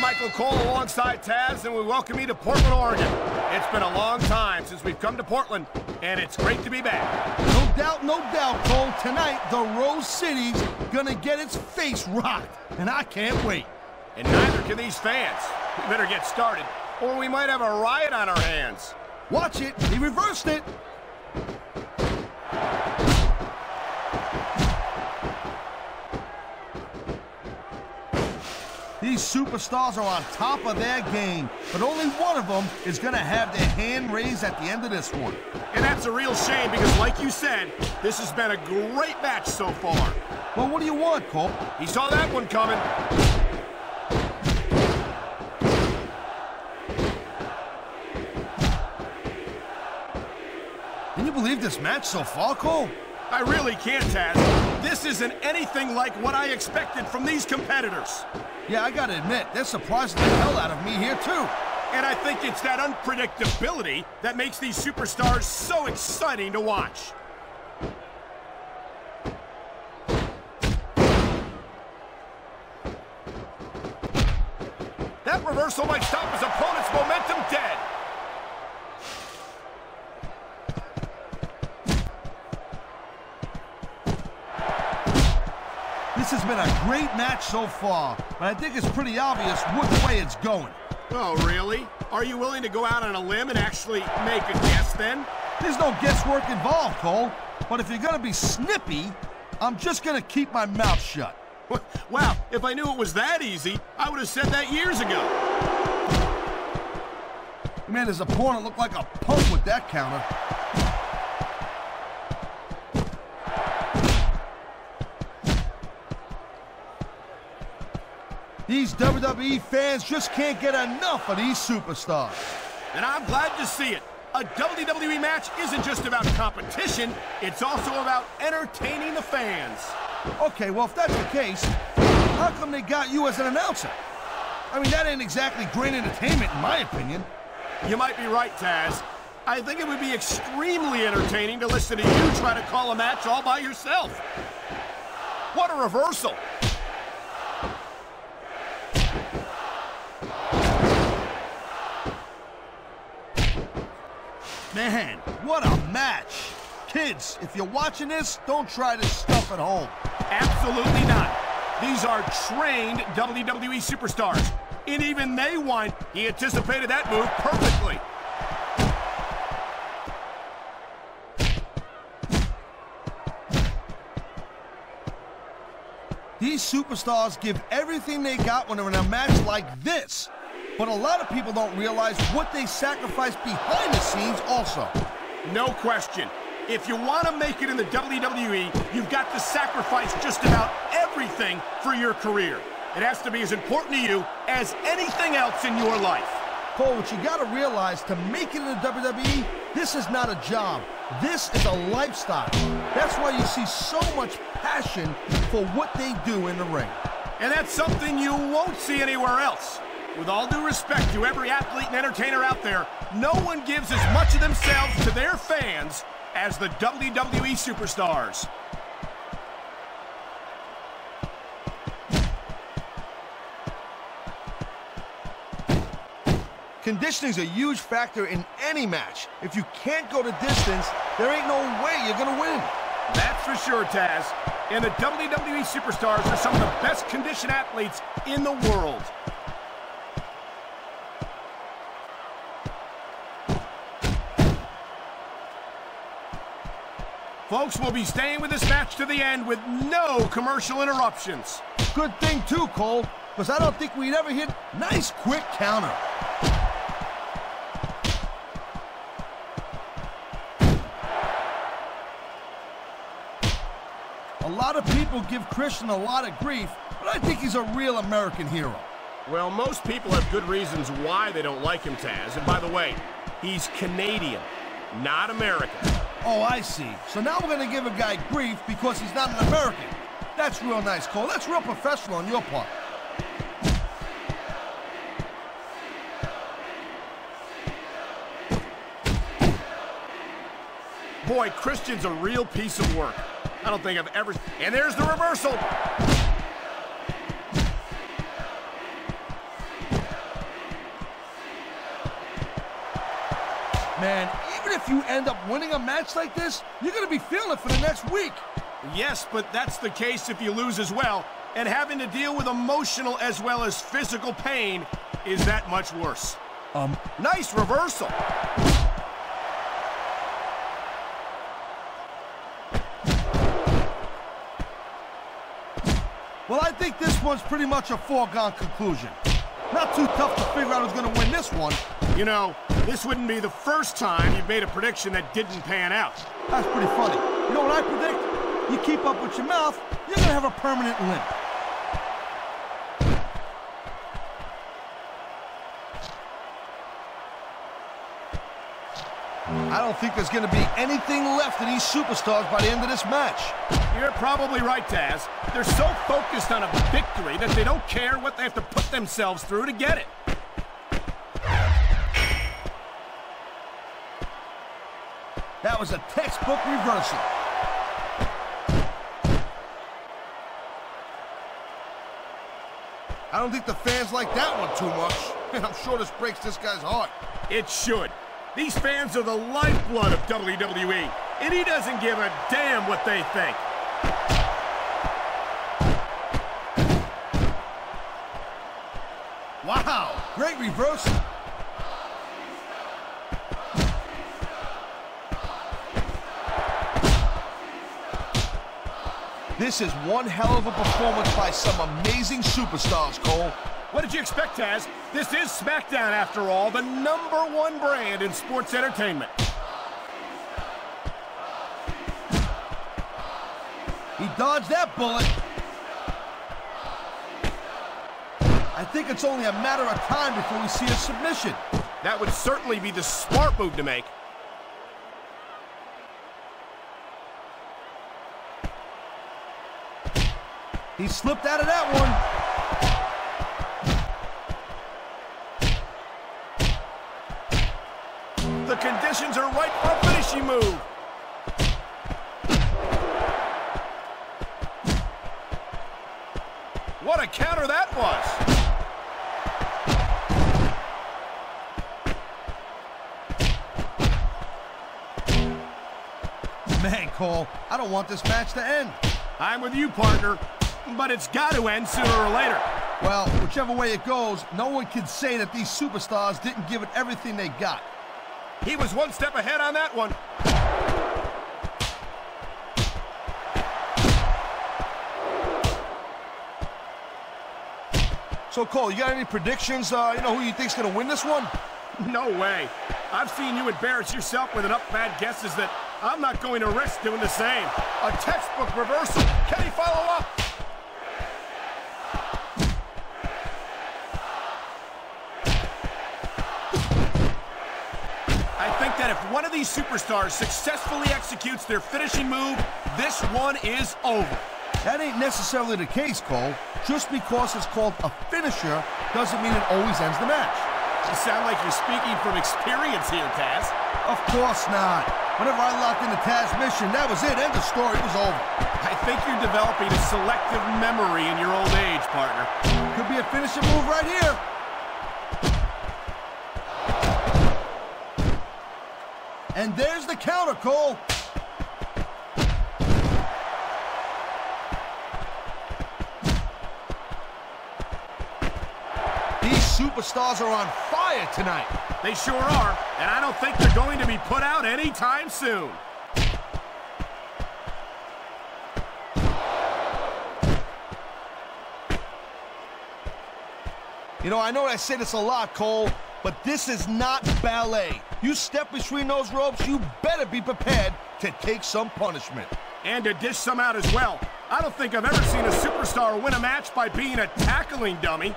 I'm Michael Cole alongside Taz, and we welcome you to Portland, Oregon. It's been a long time since we've come to Portland, and it's great to be back. No doubt, no doubt, Cole. Tonight, the Rose City's gonna get its face rocked, and I can't wait. And neither can these fans. We better get started, or we might have a riot on our hands. Watch it. He reversed it. These superstars are on top of their game, but only one of them is going to have their hand raised at the end of this one. And that's a real shame because, like you said, this has been a great match so far. Well, what do you want, Cole? He saw that one coming. Can you believe this match so far, Cole? I really can't, Taz. This isn't anything like what I expected from these competitors. Yeah, I gotta admit, they're surprising the hell out of me here, too. And I think it's that unpredictability that makes these superstars so exciting to watch. That reversal might stop his great match so far, but I think it's pretty obvious which way it's going. Oh, really? Are you willing to go out on a limb and actually make a guess then? There's no guesswork involved, Cole. But if you're gonna be snippy, I'm just gonna keep my mouth shut. Wow, if I knew it was that easy, I would have said that years ago. Man, his opponent looked like a punk with that counter. These WWE fans just can't get enough of these superstars. And I'm glad to see it. A WWE match isn't just about competition, it's also about entertaining the fans. Okay, well, if that's the case, how come they got you as an announcer? I mean, that ain't exactly great entertainment, in my opinion. You might be right, Taz. I think it would be extremely entertaining to listen to you try to call a match all by yourself. What a reversal. Man, what a match. Kids, if you're watching this, don't try this stuff at home. Absolutely not. These are trained WWE superstars. And even they won. He anticipated that move perfectly. These superstars give everything they got when they're in a match like this. But a lot of people don't realize what they sacrifice behind the scenes also. No question. If you want to make it in the WWE, you've got to sacrifice just about everything for your career. It has to be as important to you as anything else in your life. Cole, what you got to realize, to make it in the WWE, this is not a job. This is a lifestyle. That's why you see so much passion for what they do in the ring. And that's something you won't see anywhere else. With all due respect to every athlete and entertainer out there, no one gives as much of themselves to their fans as the WWE superstars. Conditioning is a huge factor in any match. If you can't go the distance, there ain't no way you're going to win. That's for sure, Taz. And the WWE superstars are some of the best conditioned athletes in the world. Folks, we'll be staying with this match to the end with no commercial interruptions. Good thing, too, Cole, because I don't think we'd ever hit nice, quick counter. A lot of people give Christian a lot of grief, but I think he's a real American hero. Well, most people have good reasons why they don't like him, Taz. And by the way, he's Canadian, not American. Oh, I see. So now we're going to give a guy grief because he's not an American. That's real nice, Cole. That's real professional on your part. Boy, Christian's a real piece of work. I don't think I've ever... And there's the reversal. Man, even if you end up winning a match like this, you're going to be feeling it for the next week. Yes, but that's the case if you lose as well. And having to deal with emotional as well as physical pain is that much worse. Um, nice reversal. Well, I think this one's pretty much a foregone conclusion. Not too tough to figure out who's going to win this one. You know, this wouldn't be the first time you've made a prediction that didn't pan out. That's pretty funny. You know what I predict? You keep up with your mouth, you're going to have a permanent limp. I don't think there's going to be anything left of these superstars by the end of this match. You're probably right, Taz. They're so focused on a victory that they don't care what they have to put themselves through to get it. That was a textbook reversal. I don't think the fans like that one too much. And I'm sure this breaks this guy's heart. It should. These fans are the lifeblood of WWE, and he doesn't give a damn what they think. Wow, great reversal. This is one hell of a performance by some amazing superstars, Cole. What did you expect, Taz? This is SmackDown, after all, the number one brand in sports entertainment. He dodged that bullet. I think it's only a matter of time before we see a submission. That would certainly be the smart move to make. He slipped out of that one. The conditions are right for a finishing move. What a counter that was. Man, Cole, I don't want this match to end. I'm with you, partner, but it's got to end sooner or later. Well, whichever way it goes, no one can say that these superstars didn't give it everything they got. He was one step ahead on that one. So, Cole, you got any predictions? Uh, you know who you think's going to win this one? No way. I've seen you embarrass yourself with enough bad guesses that I'm not going to risk doing the same. A textbook reversal. Can he follow up? These superstars successfully executes their finishing move, this one is over. That ain't necessarily the case, Cole. Just because it's called a finisher doesn't mean it always ends the match. You sound like you're speaking from experience here, Taz. Of course not. Whenever I locked into Tazmission, that was it. End of story. It was over. I think you're developing a selective memory in your old age, partner. Could be a finishing move right here. And there's the counter, Cole. These superstars are on fire tonight. They sure are, and I don't think they're going to be put out anytime soon. You know, I know I say this a lot, Cole, but this is not ballet. You step between those ropes, you better be prepared to take some punishment. And to dish some out as well. I don't think I've ever seen a superstar win a match by being a tackling dummy.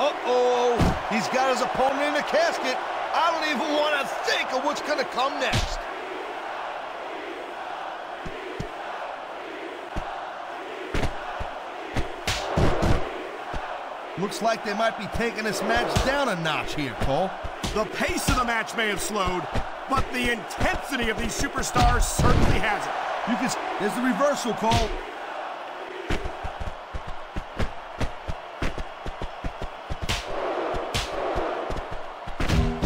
Uh-oh, he's got his opponent in a casket. I don't even want to think of what's going to come next. Looks like they might be taking this match down a notch here, Cole. The pace of the match may have slowed, but the intensity of these superstars certainly hasn't. You can, there's the reversal, Cole.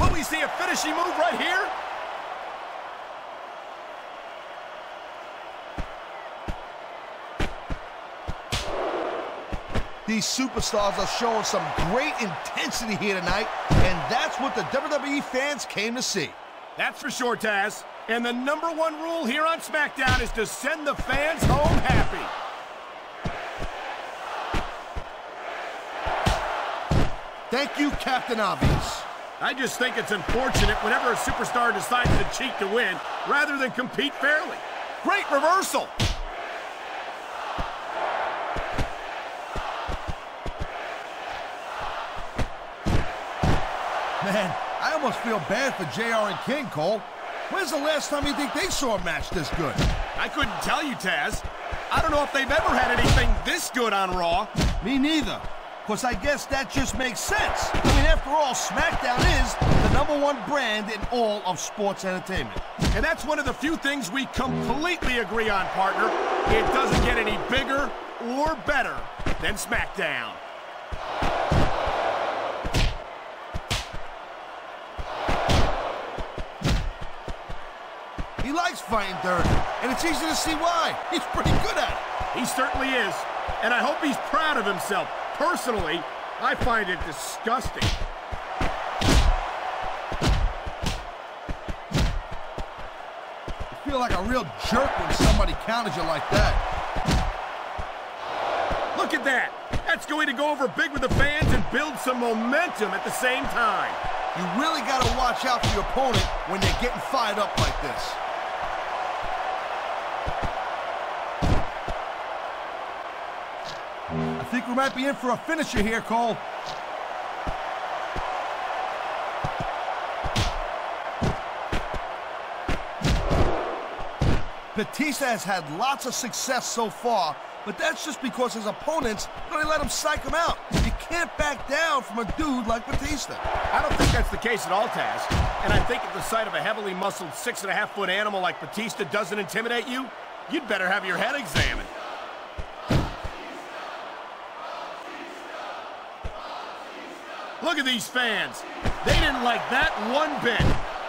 Will we see a finishing move right here? These superstars are showing some great intensity here tonight, and that's what the WWE fans came to see. That's for sure, Taz. And the number one rule here on SmackDown is to send the fans home happy. Thank you, Captain Obvious. I just think it's unfortunate whenever a superstar decides to cheat to win rather than compete fairly. Great reversal. Man, I almost feel bad for JR and King, Cole. When's the last time you think they saw a match this good? I couldn't tell you, Taz. I don't know if they've ever had anything this good on Raw. Me neither. Because I guess that just makes sense. I mean, after all, SmackDown is the number one brand in all of sports entertainment. And that's one of the few things we completely agree on, partner. It doesn't get any bigger or better than SmackDown. Likes fighting dirty, and it's easy to see why. He's pretty good at it. He certainly is, and I hope he's proud of himself. Personally, I find it disgusting. You feel like a real jerk when somebody counters you like that. Look at that. That's going to go over big with the fans and build some momentum at the same time. You really got to watch out for your opponent when they're getting fired up like this. We might be in for a finisher here, Cole. Batista has had lots of success so far, but that's just because his opponents really let him psych him out. You can't back down from a dude like Batista. I don't think that's the case at all, Taz. And I think if the sight of a heavily muscled six and a half foot animal like Batista doesn't intimidate you, you'd better have your head examined. Look at these fans. They didn't like that one bit.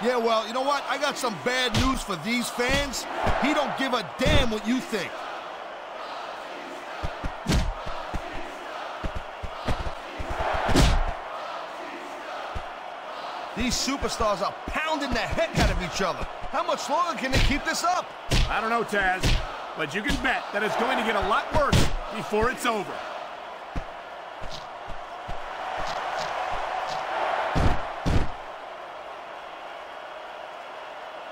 Yeah, well, you know what? I got some bad news for these fans. He don't give a damn what you think. These superstars are pounding the heck out of each other. How much longer can they keep this up? I don't know, Taz, but you can bet that it's going to get a lot worse before it's over.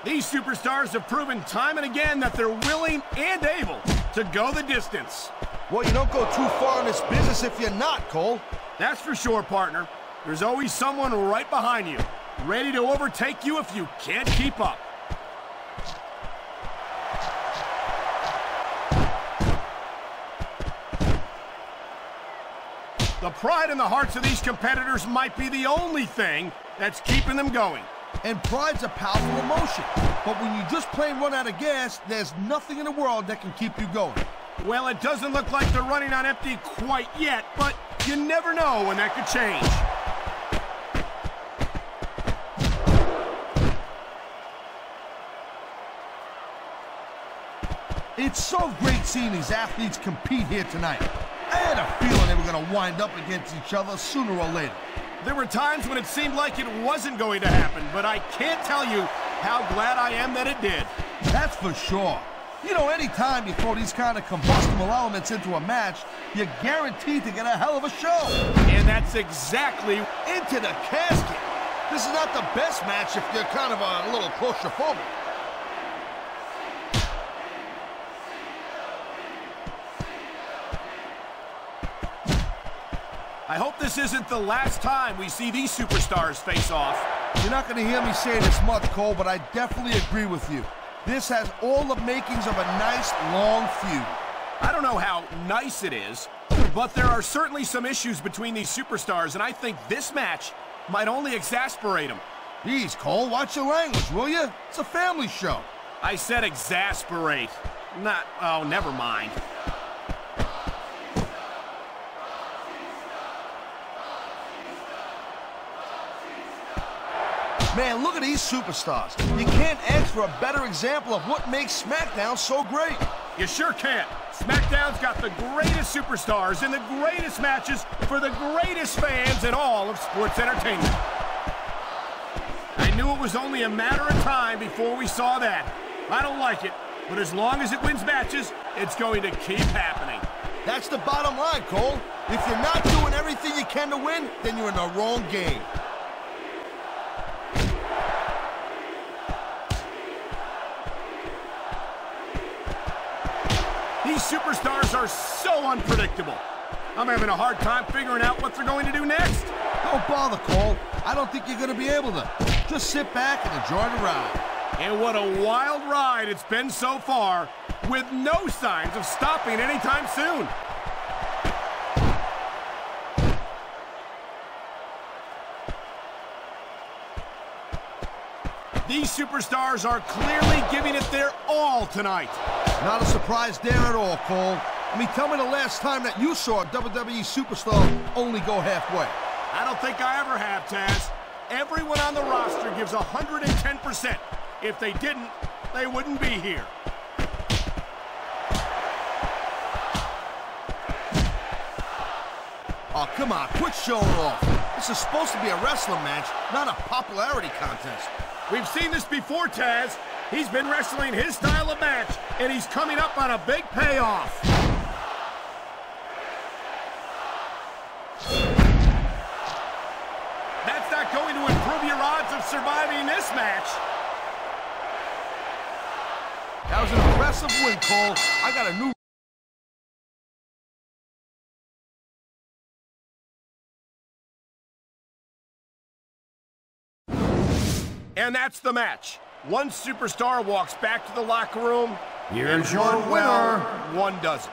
These superstars have proven time and again that they're willing and able to go the distance. Well, you don't go too far in this business if you're not, Cole. That's for sure, partner. There's always someone right behind you, ready to overtake you if you can't keep up. The pride in the hearts of these competitors might be the only thing that's keeping them going. And pride's a powerful emotion. But when you just plain run out of gas, there's nothing in the world that can keep you going. Well, it doesn't look like they're running on empty quite yet, but you never know when that could change. It's so great seeing these athletes compete here tonight. I had a feeling they were going to wind up against each other sooner or later. There were times when it seemed like it wasn't going to happen, but I can't tell you how glad I am that it did. That's for sure. You know, any time you throw these kind of combustible elements into a match, you're guaranteed to get a hell of a show. And that's exactly into the casket. This is not the best match if you're kind of a little claustrophobic. I hope this isn't the last time we see these superstars face off. You're not going to hear me say this much, Cole, but I definitely agree with you. This has all the makings of a nice, long feud. I don't know how nice it is, but there are certainly some issues between these superstars, and I think this match might only exasperate them. Jeez, Cole, watch your language, will you? It's a family show. I said exasperate. Not, oh, never mind. Man, look at these superstars. You can't ask for a better example of what makes SmackDown so great. You sure can't. SmackDown's got the greatest superstars in the greatest matches for the greatest fans in all of sports entertainment. I knew it was only a matter of time before we saw that. I don't like it, but as long as it wins matches, it's going to keep happening. That's the bottom line, Cole. If you're not doing everything you can to win, then you're in the wrong game. Are so unpredictable. I'm having a hard time figuring out what they're going to do next. Don't bother, Cole. I don't think you're going to be able to. Just sit back and enjoy the ride. And what a wild ride it's been so far, with no signs of stopping anytime soon. These superstars are clearly giving it their all tonight. Not a surprise there at all, Cole. I mean, tell me the last time that you saw a WWE superstar only go halfway. I don't think I ever have, Taz. Everyone on the roster gives 110%. If they didn't, they wouldn't be here. Oh, come on, quit showing off. This is supposed to be a wrestling match, not a popularity contest. We've seen this before, Taz. He's been wrestling his style of match, and he's coming up on a big payoff. Surviving this match. That was an impressive win, Cole. I got a new And that's the match. One superstar walks back to the locker room. Here's your winner. well, one doesn't.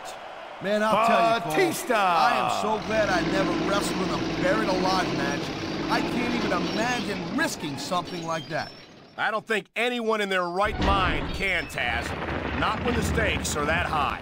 Man, I'll tell you, Cole, Batista. I am so glad I never wrestled in a buried alive match. I can't even imagine risking something like that. I don't think anyone in their right mind can, Taz. Not when the stakes are that high.